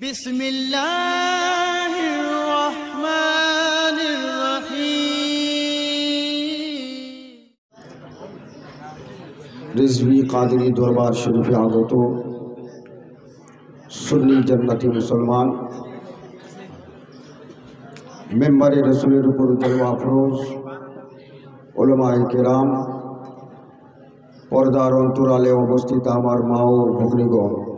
بسم الله रिजवी कादरी दरबार शरीफ आदतों, सुन्नी जन्नती मुसलमान मेंबर रसूल रुपुर जलवा फरोज कराम, पर्दार अंतराले उपस्थित हमार माओ भग्निगण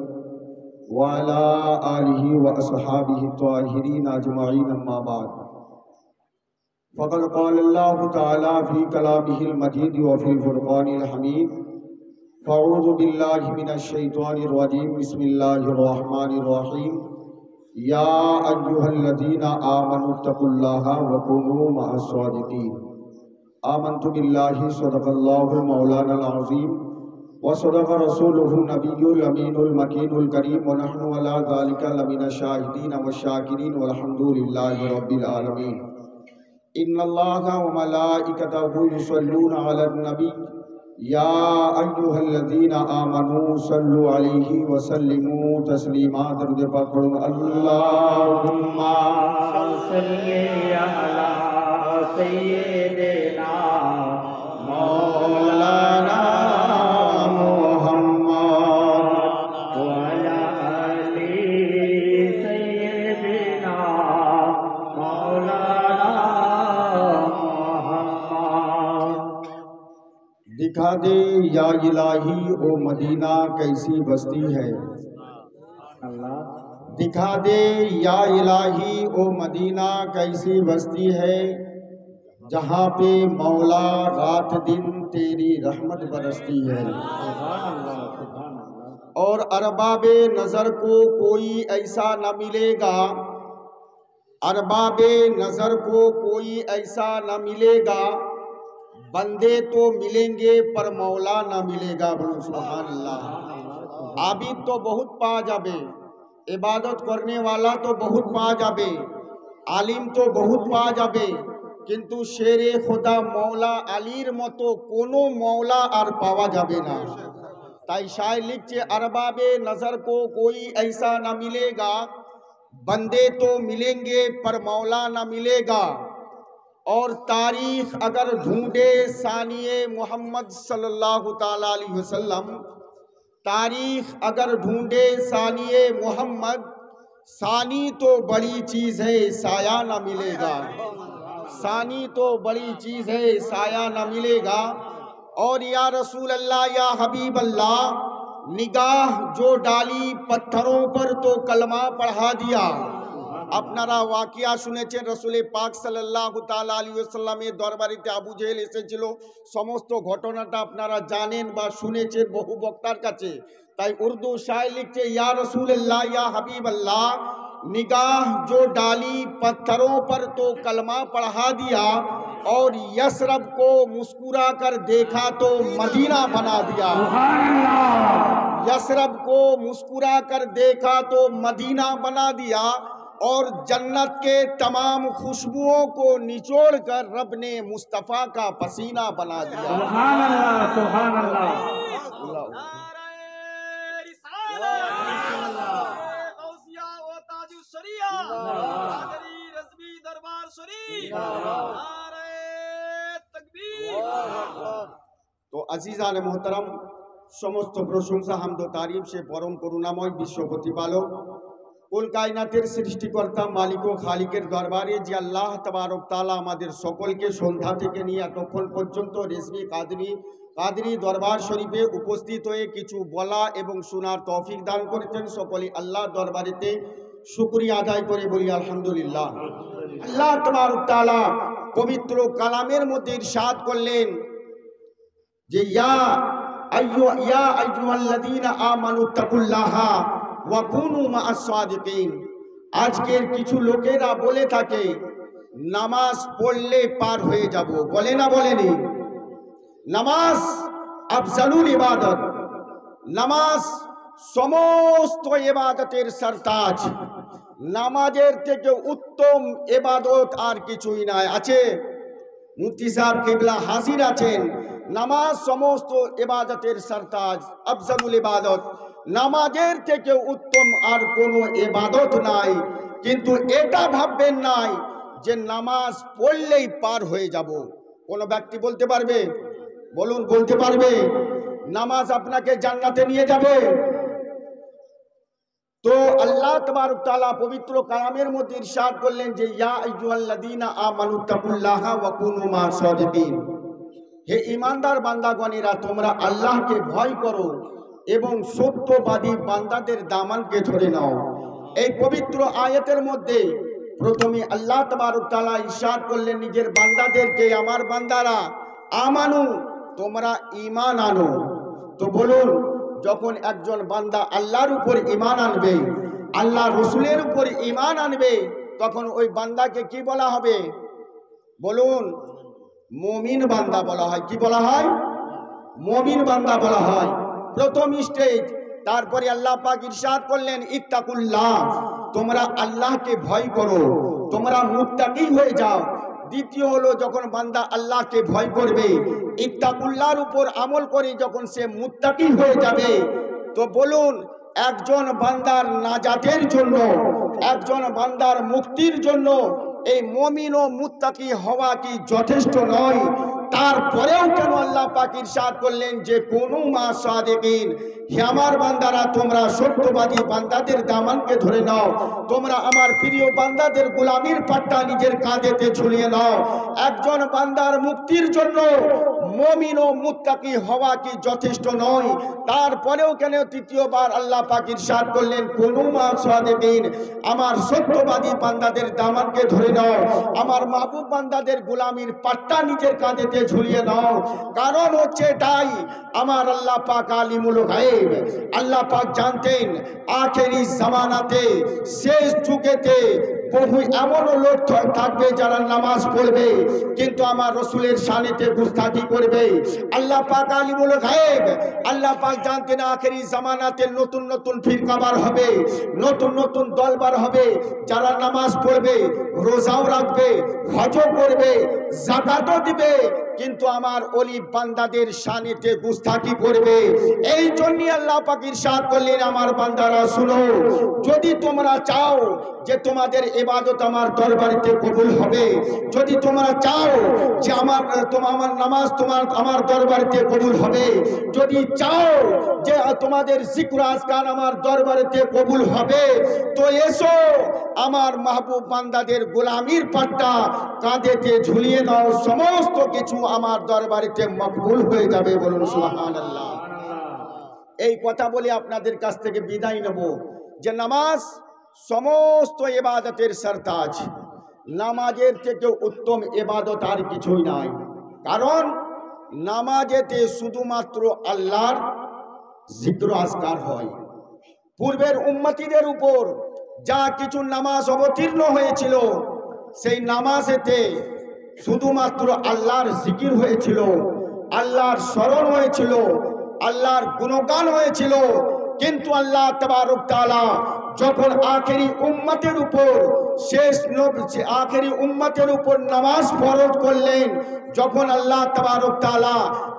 وعلى آله وأصحابه الطاهرين أجمعين أما بعد. فقد قال الله تعالى في كلامه المجيد وفي الفرقان الحميد فأعوذ بالله من الشيطان الرجيم. بسم الله الرحمن الرحيم. يا أيها الذين آمنوا اتقوا الله وكونوا مع الصادقين. آمنت بالله صدق الله مولانا العظيم. वसदक रसूलमीनमकीनकरीम वनहन शाहिदीन वशाकिरीन वलहमदिल्लाबीआलमीन इन अल्लाह या अय्युहल्लज़ीन आमनू सल्लु अलैहि व सल्लिमू तस्लीमा दरूद पाक पढ़ो अल्लाहुम्मा सल्ली अला सय्यिद दिखा दे या इलाही, ओ मदीना, कैसी बस्ती है। दिखा दे या इलाही, ओ मदीना, कैसी बस्ती है। जहाँ पे मौला रात दिन तेरी रहमत बरसती है। और अरबाब नज़र को कोई ऐसा न मिलेगा। अरबाब नज़र को कोई ऐसा न मिलेगा। बंदे तो मिलेंगे पर मौला ना मिलेगा बोलो सुबहान अल्लाह आबिद तो बहुत पा जाबे इबादत करने वाला तो बहुत पा जाबे आलिम तो बहुत पा जाबे किंतु शेरे खुदा मौला आलिर মতো को मौला और पावा जाबे ना। ताई শায় लिखे अरबाबे नज़र को कोई ऐसा ना मिलेगा। बंदे तो मिलेंगे पर मौला ना मिलेगा। और तारीख अगर ढूंढे सानिए मोहम्मद सल्लल्लाहु अलैहि वसल्लम, तारीख अगर ढूंढे सानिए मोहम्मद, सानी तो बड़ी चीज़ है, साया न मिलेगा। सानी तो बड़ी चीज़ है, साया न मिलेगा। और या रसूल अल्लाह या हबीब अल्लाह निगाह जो डाली पत्थरों पर तो कलमा पढ़ा दिया। আপনারা ওয়াকিয়া শুনেছেন রসুলে পাক সাল্লাল্লাহু তাআলা আলাইহি ওয়াসাল্লামের দরবারিতে আবু জেহেল এসেছিল সমস্ত ঘটনাটা আপনারা জানেন বা শুনেছেন বহু বক্তার কাছে তাই উর্দু শায় লিখছে ইয়া রসুল্লাহ ইয়া হাবিব अल्लाह निगाह जो डाली पत्थरों पर तो कलमा पढ़ा दिया और यसरब को मुस्कुरा कर देखा तो मदीना बना दिया यसरब को मुस्कुरा कर देखा तो मदीना बना दिया और जन्नत के तमाम खुशबुओं को निचोड़ कर रब ने मुस्तफ़ा का पसीना बना दिया सुभान अल्लाह सुभान अल्लाह তো আজিজান মোহতারাম সমস্ত প্রশংসা হামদ তারিফ সে পরম করুণাময় বিশ্ব প্রতিপালক কুল কায়নাতের সৃষ্টিকর্তা মালিক ও খালিকের দরবারে যে আল্লাহ তবারক তালা আমাদের সকলকে সন্ধ্যা থেকে নিয়ে এতক্ষণ পর্যন্ত রেশমি কাদরি কাদরি দরবার শরীফে উপস্থিত হয়ে কিছু বলা এবং শোনার তৌফিক দান করেছেন সকলে আল্লাহ দরবারেতে শুক্রিয়া আদায় করে বলি আলহামদুলিল্লাহ। আল্লাহ তবারক তালা পবিত্র কালামের মধ্যে ইরশাদ করলেন যে ইয়া আইয়ু, ইয়া আইয়ুহাল্লাযীনা আমানু তাকুল্লাহা আজকের কিছু লোকেরা বলে থাকে, নামাজ পড়লে পার হয়ে যাব। বলে না বলেনি? নামাজ আফজালুল ইবাদত। নামাজ সমস্ত ইবাদতের সরতাজ। নামাজের থেকে উত্তম এবাদত আর কিছুই নাই। আছে? মুফতি সাহেব কিবলা হাজির আছেন। নামাজ সমস্ত ইবাদতের সরতাজ, আফজালুল ইবাদত। নামাজের থেকে উত্তম আর কোনো এবাদত নাই। কিন্তু এটা ভাববেন নাই যে নামাজ পড়লেই পার হয়ে যাব। কোনো ব্যক্তি বলতে পারবে? বলুন, বলতে পারবে? নামাজ আপনাকে জান্নাতে নিয়ে যাবে। তো আল্লাহ তবারক তাআলা পবিত্র কালামের মধ্যে ইরশাদ করলেন যে হে ইমানদার বান্দাগণেরা, তোমরা আল্লাহকে ভয় করো। এবং সত্যবাদী বান্দাদের দামানকে ধরে নাও। এই পবিত্র আয়াতের মধ্যে প্রথমে আল্লাহ তাআলা ইরশাদ করলেন নিজের বান্দাদেরকে, আমার বান্দারা, আমানু, তোমরা ইমান আনো। তো বলুন, যখন একজন বান্দা আল্লাহর উপর ঈমান আনবে, আল্লাহ রসুলের উপর ঈমান আনবে, তখন ওই বান্দাকে কি বলা হবে? বলুন, মমিন বান্দা বলা হয়। কি বলা হয়? মমিন বান্দা বলা হয়। প্রথম স্টেজ তারপরে আল্লাহ পাক ইরশাদ করলেন, ইত্তাকুল্লাহ, তোমরা আল্লাহকে ভয় করো, তোমরা মুত্তাকি হয়ে যাও। দ্বিতীয় হলো যখন বান্দা আল্লাহকে ভয় করবে, ইত্তাকুল্লাহর উপর আমল করে যখন সে মুত্তাকি হয়ে যাবে, তো বলুন, একজন বান্দার নাজাতের জন্য, একজন বান্দার মুক্তির জন্য এই মমিন ও মুত্তাকি হওয়া কি যথেষ্ট নয়? তারপরেও কেন আল্লাহ পাক ইরশাদ করলেন যে, কোন মা সাদেকিন, হে আমার বান্দারা, তোমরা সত্যবাদী বান্দাদের দামানকে ধরে নাও। তোমরা আমার প্রিয় বান্দাদের গোলামির পাট্টা নিজের কাঁধেতে ঝুলিয়ে নাও। একজন বান্দার মুক্তির জন্য মমিন ও মুত্তাকি হওয়া কি যথেষ্ট নয়। তারপরেও কেন তৃতীয়বার আল্লাহ পাক ইরশাদ করলেন, কোন মা সাদেকিন, আমার সত্যবাদী বান্দাদের দামানকে ধরে নাও। আমার মাহবুব বান্দাদের গোলামির পাট্টা নিজের কাঁধেতে ঝুলিয়ে নাও। কারণ হচ্ছে এটাই, আমার আল্লাহ পাক আলিমুল গায়েব। আল্লাহ পাক জানতেন, আখেরি জামানাতে, শেষ যুগেতে বহু এমনও লোক থাকবে যারা নামাজ পড়বে, কিন্তু আমার রসুলের সানিতে গুস্তাকি করবে। আল্লাহ পাক আলিমুল গায়েব, আল্লাহ পাক জানতেন আখেরি জামানাতে নতুন নতুন ফিরকাবার হবে, নতুন নতুন দলবার হবে। যারা নামাজ পড়বে, রোজাও রাখবে, হজও করবে জাকাতও দিবে, কিন্তু আমার অলি বান্দাদের শানিতে গুস্তাকি করবে। এই জন্যই আল্লাহ পাক ইরশাদ করলেন, আমার বান্দারা, শুনো, যদি তোমরা চাও যে তোমাদের ইবাদত আমার দরবারেতে কবুল হবে, যদি তোমরা চাও যে আমার তোমার নামাজ তোমার, আমার দরবারেতে কবুল হবে, যদি চাও যে তোমাদের জিক্র আজকার আমার দরবারেতে কবুল হবে। তো এসো, আমার মাহবুব বান্দাদের গোলামির পাট্টা কাঁধেতে ঝুলিয়ে নাও। সমস্ত কিছু আমার দরবারেতে মকবুল হয়ে যাবে বলুন সুবহানাল্লাহ। এই কথা বলে আপনাদের কাছ থেকে বিদায় নেব। যে নামাজ সমস্ত এবাদতের সরতাজ। নামাজের থেকে উত্তম এবাদত আর কিছুই নাই। কারণ নামাজেতে শুধুমাত্র আল্লাহর জিক্র আজকার হয়। পূর্বের উম্মতিদের উপর যা কিছু নামাজ অবতীর্ণ হয়েছিল, সেই নামাজেতে শুধুমাত্র আল্লাহর জিকির হয়েছিল, আল্লাহর স্মরণ হয়েছিল, আল্লাহর গুণগান হয়েছিল। কিন্তু আল্লাহ তবারক তাআলা যখন আখেরি উম্মতের উপর শেষ আখেরি উম্মতের উপর নামাজ ফরজ করলেন। যখন আল্লাহ তবারক তাআলা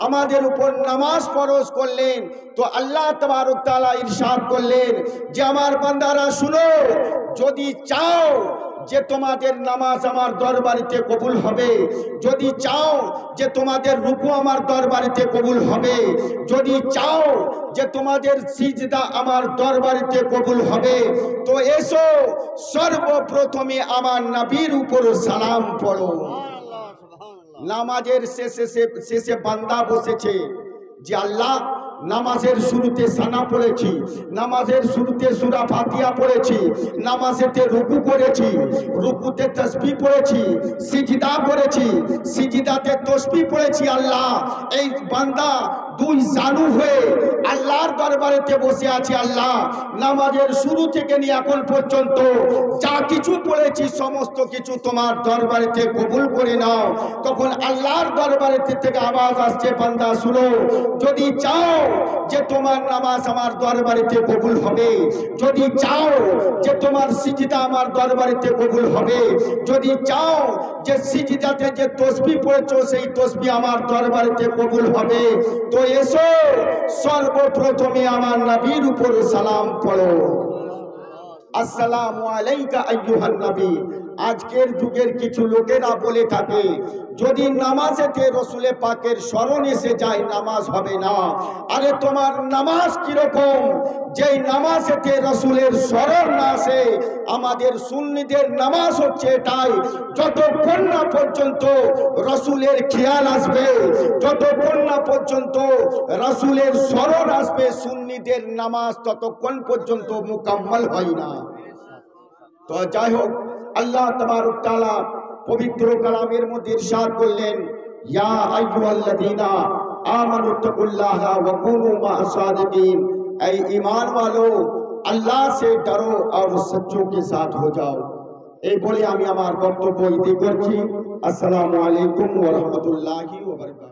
আমাদের উপর নামাজ ফরজ করলেন, তো আল্লাহ তবারক তাআলা ইরশাদ করলেন যে, আমার বান্দারা, শুনো, যদি চাও যে তোমাদের নামাজ আমার দরবারিতে কবুল হবে, যদি চাও যে তোমাদের রুকু আমার দরবারিতে কবুল হবে, যদি চাও যে তোমাদের সিজদা আমার দরবারিতে কবুল হবে, তো এসো সর্বপ্রথমে আমার নবীর উপর সালাম পড়ো। নামাজের শেষে শেষে বান্দা বসেছে যে আল্লাহ, নামাজের শুরুতে সানা পড়েছি, নামাজের শুরুতে সুরা ফাতিয়া পড়েছি, নামাজেতে রুকু করেছি, রুকুতে তসবি পড়েছি, সিজদা করেছি, সিজদাতে তসবি পড়েছি, আল্লাহ, এই বান্দা দুই জানু হয়ে আল্লাহর দরবারেতে বসে আছি আল্লাহ। নামাজের শুরু থেকে নিয়ে এখন পর্যন্ত যা কিছু পড়েছি, সমস্ত কিছু তোমার দরবারেতে কবুল করে নাও। তখন আল্লাহর দরবারেতে থেকে আওয়াজ আসছে, বান্দা, শুনো। যদি চাও যে তোমার নামাজ আমার দরবারেতে কবুল হবে, যদি চাও যে তোমার সিজিদা আমার দরবারেতে কবুল হবে, যদি চাও যে সিজিদাতে যে তসবি পড়েছো, সেই তসবি আমার দরবারেতে কবুল হবে। তো এসো সর্বপ্রথমে আমার নবীর উপরে সালাম পড়ো। আসসালামু আলাইকা আইয়ুহান নবী। আজকের যুগের কিছু লোকেরা বলে থাকে, যদি নামাজেতে রসুলে পাকের স্মরণ এসে যায়, নামাজ হবে না। আরে তোমার নামাজ কীরকম? যেই নামাজেতে রসুলের স্মরণ না আসে, আমাদের সুন্নিদের নামাজ হচ্ছে এটাই যতক্ষণ না পর্যন্ত রসুলের খেয়াল আসবে যতক্ষণ না পর্যন্ত রসুলের স্মরণ আসবে, সুন্নিদের নামাজ ততক্ষণ পর্যন্ত মুকাম্মল হয় না। তো যাই হোক, আল্লাহ তাবারক তাআলা পবিত্র কালামের মধ্যে ইরশাদ করলেন, ইয়া আইয়ুহাল্লাযীনা আমানুত্তাকুল্লাহা ওয়া কুনু মা'আস সাদিকিন এই ঈমান वालो আল্লাহ से डरो और सच्चों के साथ हो जाओ এই বলে আমি আমার বক্তব্য ইতি করছি আসসালামু আলাইকুম ওয়া রাহমাতুল্লাহি ওয়া বারাকাতুহু